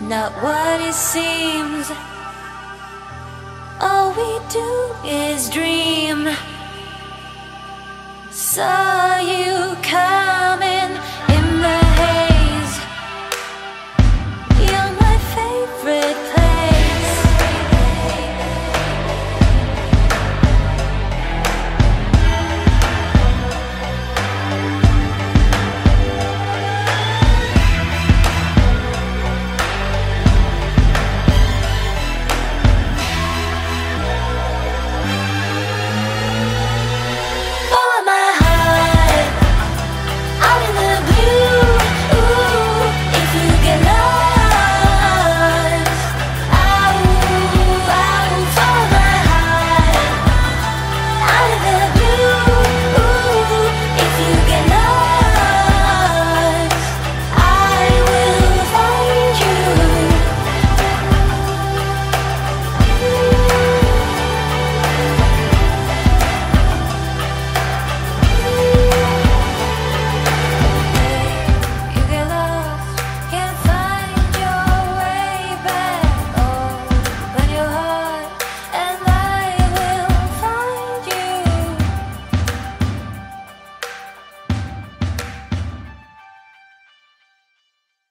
not what it seems. All we do is dream. Saw you.